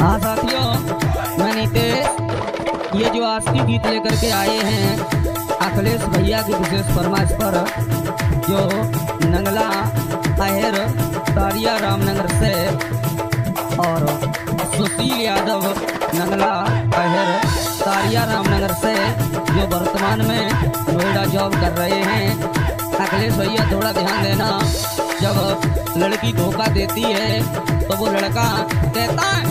हाँ साथियों मैंने नितेश ये जो आस्ती गीत लेकर के आए हैं, अखिलेश भैया की विशेष फरमाइश पर, जो नंगला, अहर, तारिया रामनगर से, और सुशील यादव, नंगला, अहर, तारिया रामनगर से, जो वर्तमान में नोएडा जॉब कर रहे हैं। अखिलेश भैया, थोड़ा ध्यान देना, जब लड़की धोखा देती है तो वो लड़का कहता है